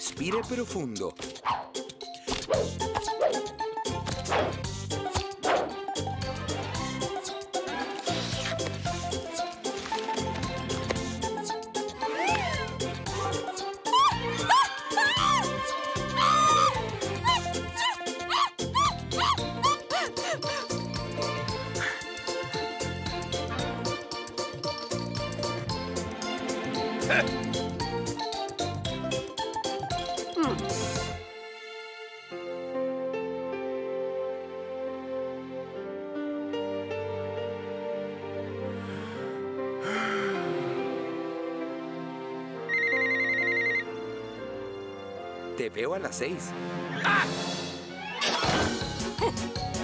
Respire profundo. Te veo a las seis.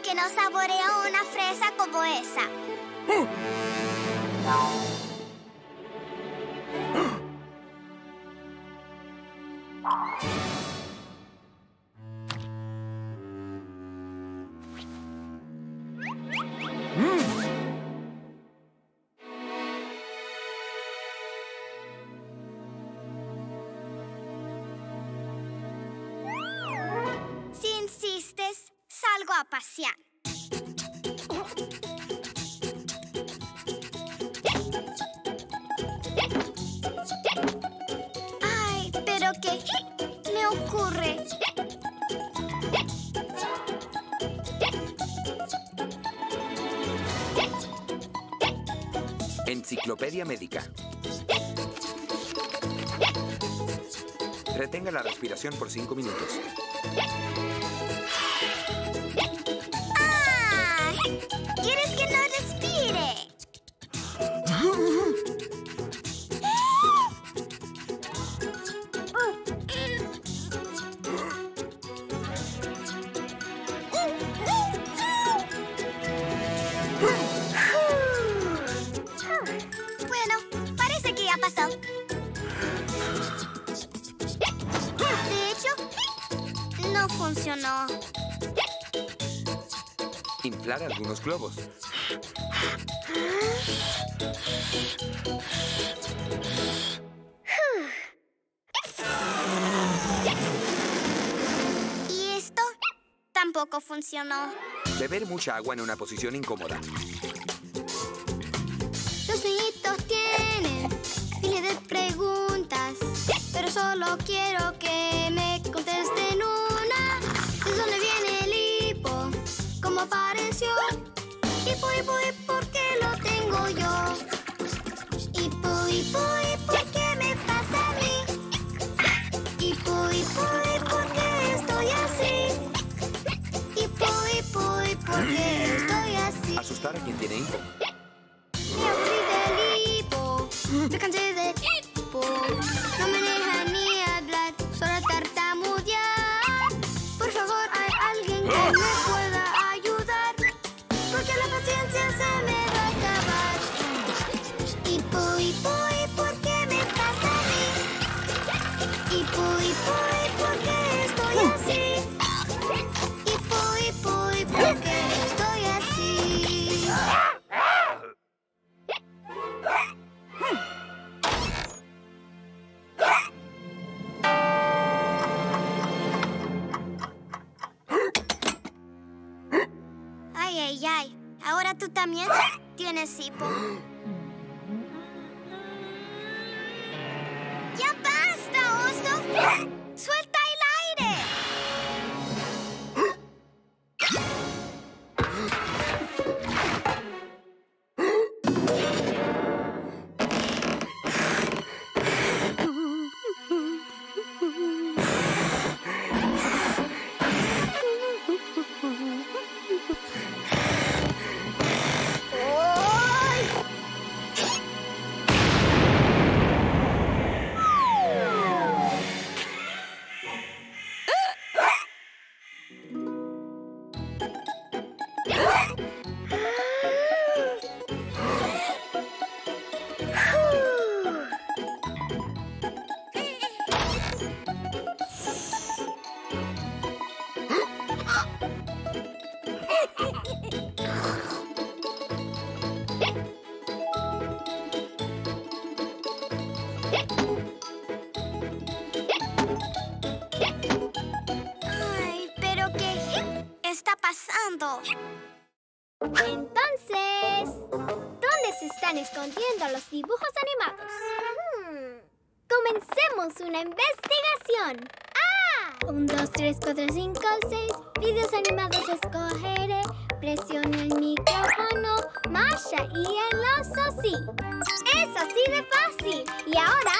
que no saboreo una fresa como esa. Si pasear. Ay, pero ¿qué me ocurre? Enciclopedia médica. Retenga la respiración por cinco minutos. No funcionó. Inflar algunos globos. Y esto tampoco funcionó. Beber mucha agua en una posición incómoda. Apareció? Hipo, hipo, hipo, ¿por qué lo tengo yo? Hipo, hipo, hipo, ¿qué me pasa a mí? Hipo, hipo, hipo, ¿por qué estoy así? Hipo, hipo, hipo, ¿por qué estoy así? Asustar a quien tiene hipo. Me aburrí del hipo, me cansé del hipo. No me deja ni hablar, solo tartamudear. Por favor, hay alguien que me pueda Ay, ay, ay. ¿Ahora tú también tienes hipo? Ah! Ay, pero ¿qué está pasando? Entonces, ¿dónde se están escondiendo los dibujos animados? Hmm, Comencemos una investigación. ¡Ah! Un, dos, tres, cuatro, cinco, seis. Videos animados escogeré. Presiono el micrófono. Masha y el oso sí. Es así de fácil. Y ahora